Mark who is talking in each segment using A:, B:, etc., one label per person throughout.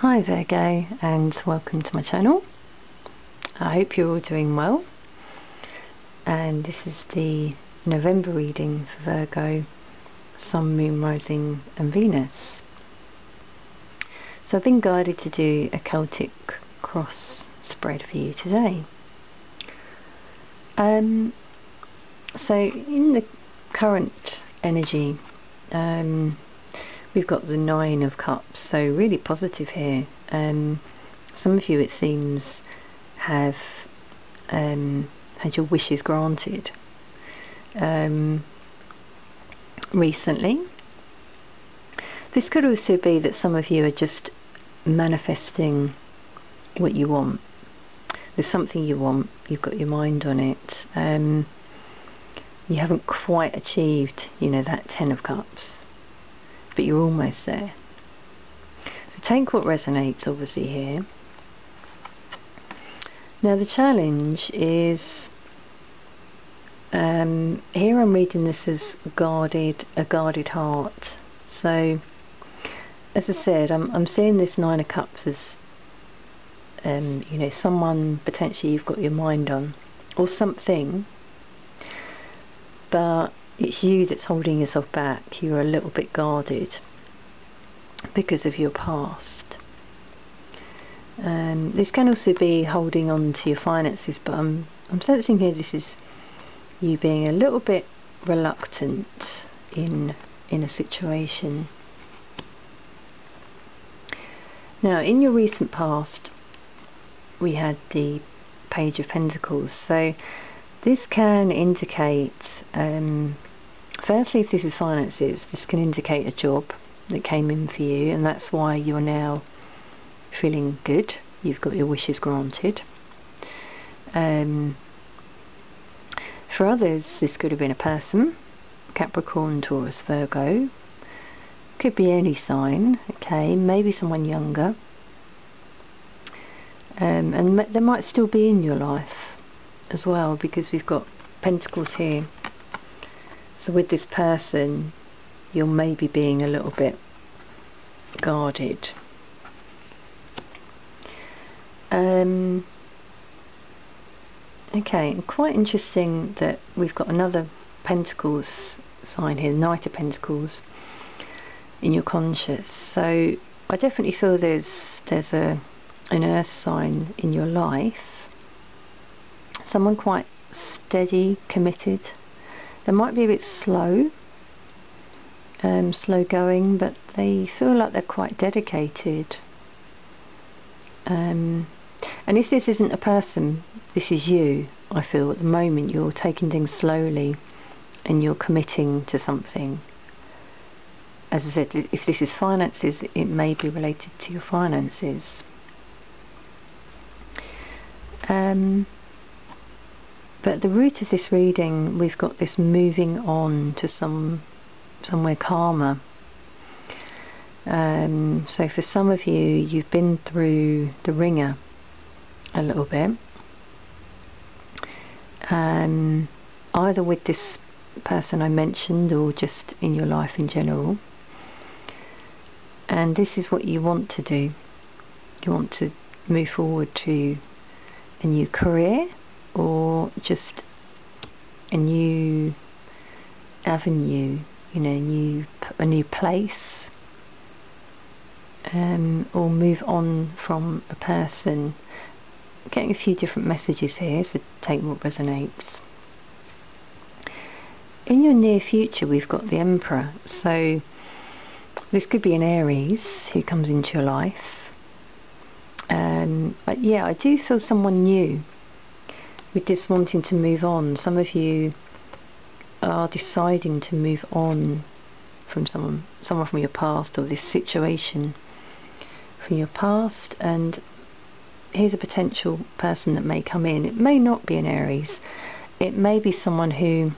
A: Hi Virgo and welcome to my channel. I hope you're all doing well and this is the November reading for Virgo, Sun, Moon, Rising and Venus. So I've been guided to do a Celtic cross spread for you today. Um, so in the current energy um, we've got the nine of cups so really positive here. Um, some of you it seems have um, had your wishes granted. Um, recently this could also be that some of you are just manifesting what you want. There's something you want. You've got your mind on it. Um, you haven't quite achieved you know that ten of cups but you're almost there. So take what resonates obviously here. Now the challenge is um, here I'm reading this as guarded a guarded heart. So as I said I'm, I'm seeing this nine of cups as um, you know someone potentially you've got your mind on or something. But it's you that's holding yourself back. You're a little bit guarded because of your past. Um, this can also be holding on to your finances, but I'm, I'm sensing here this is you being a little bit reluctant in in a situation. Now, in your recent past, we had the Page of Pentacles, so this can indicate, um, firstly, if this is finances, this can indicate a job that came in for you, and that's why you're now feeling good. You've got your wishes granted. Um, for others, this could have been a person, Capricorn, Taurus, Virgo. Could be any sign, okay, maybe someone younger. Um, and there might still be in your life as well because we've got pentacles here so with this person you're maybe being a little bit guarded um, okay quite interesting that we've got another pentacles sign here knight of pentacles in your conscious so I definitely feel there's there's a an earth sign in your life someone quite steady, committed. They might be a bit slow, um, slow going, but they feel like they're quite dedicated. Um, and if this isn't a person, this is you, I feel at the moment you're taking things slowly and you're committing to something. As I said, if this is finances, it may be related to your finances. Um, but at the root of this reading, we've got this moving on to some somewhere calmer. Um, so for some of you, you've been through the wringer a little bit. Um, either with this person I mentioned or just in your life in general. And this is what you want to do. You want to move forward to a new career or just a new avenue, you know, new a new place, um, or move on from a person. Getting a few different messages here, so take what resonates. In your near future, we've got the Emperor, so this could be an Aries who comes into your life. Um, but yeah, I do feel someone new with this wanting to move on, some of you are deciding to move on from someone, someone from your past or this situation from your past and here's a potential person that may come in. It may not be an Aries. It may be someone who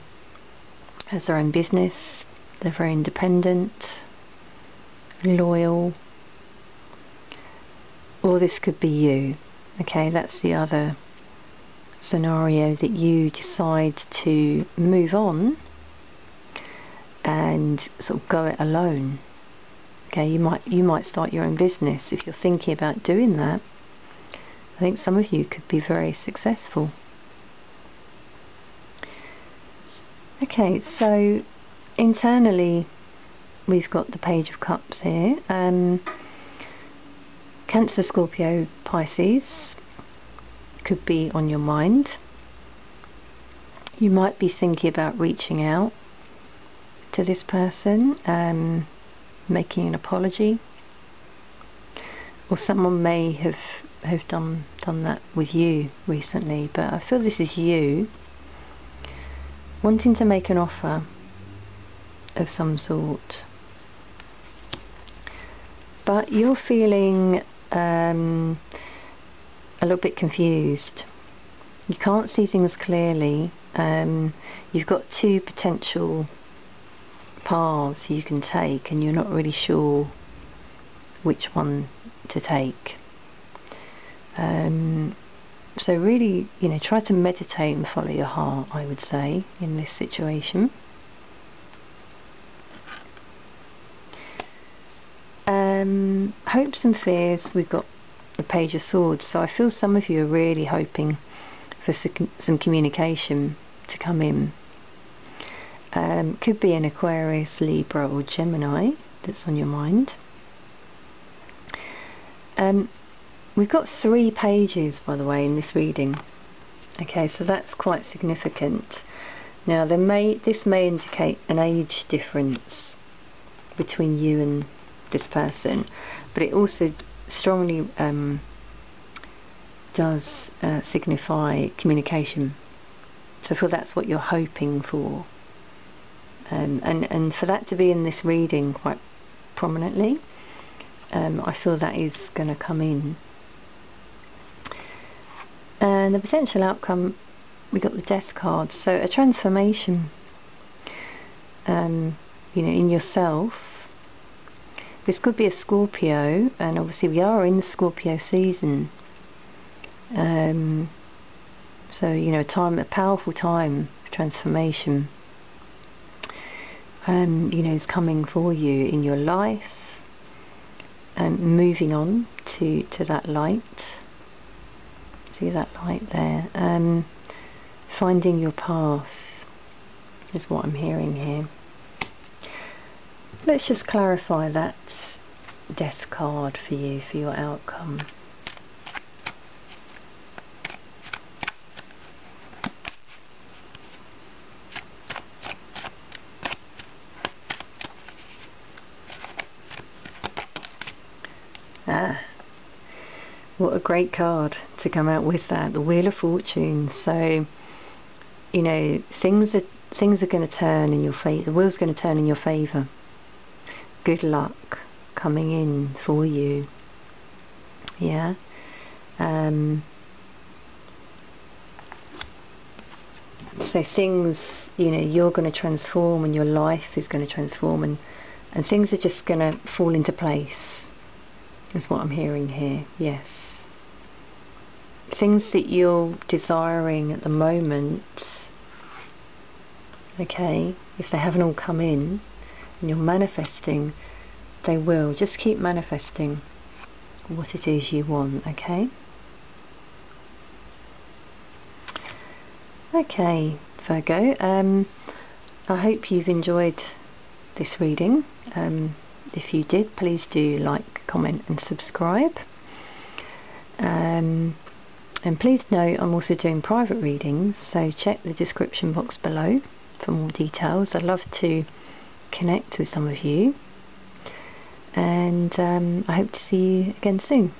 A: has their own business, they're very independent, loyal, or this could be you. Okay, that's the other scenario that you decide to move on and sort of go it alone Okay, you might you might start your own business if you're thinking about doing that. I think some of you could be very successful. Okay, so internally we've got the Page of Cups here. Um, Cancer, Scorpio, Pisces could be on your mind. You might be thinking about reaching out to this person, um, making an apology, or someone may have have done done that with you recently. But I feel this is you wanting to make an offer of some sort, but you're feeling um, a little bit confused. You can't see things clearly. Um, you've got two potential paths you can take and you're not really sure which one to take. Um, so really, you know, try to meditate and follow your heart, I would say, in this situation. Um, hopes and fears, we've got the Page of Swords. So I feel some of you are really hoping for some communication to come in. Um, could be an Aquarius, Libra or Gemini that's on your mind. Um, we've got three pages by the way in this reading. Okay, so that's quite significant. Now may this may indicate an age difference between you and this person, but it also strongly um, does uh, signify communication. So I feel that's what you're hoping for. Um, and, and for that to be in this reading quite prominently, um, I feel that is going to come in. And the potential outcome, we got the death card. So a transformation, um, you know, in yourself. This could be a Scorpio, and obviously we are in the Scorpio season. Um, so you know, a time, a powerful time of transformation um, you know, is coming for you in your life and moving on to, to that light. See that light there? Um, finding your path is what I'm hearing here. Let's just clarify that death card for you, for your outcome. Ah, what a great card to come out with that. The Wheel of Fortune. So, you know, things are things are going to turn in your favor. The wheel's going to turn in your favour. Good luck coming in for you. Yeah. Um, so things, you know, you're going to transform and your life is going to transform and, and things are just going to fall into place is what I'm hearing here, yes. Things that you're desiring at the moment, okay, if they haven't all come in and you're manifesting, they will. Just keep manifesting what it is you want, okay? Okay, Virgo, um, I hope you've enjoyed this reading. Um, if you did, please do like, comment and subscribe. Um, and please note I'm also doing private readings, so check the description box below for more details. I'd love to connect with some of you. And um, I hope to see you again soon.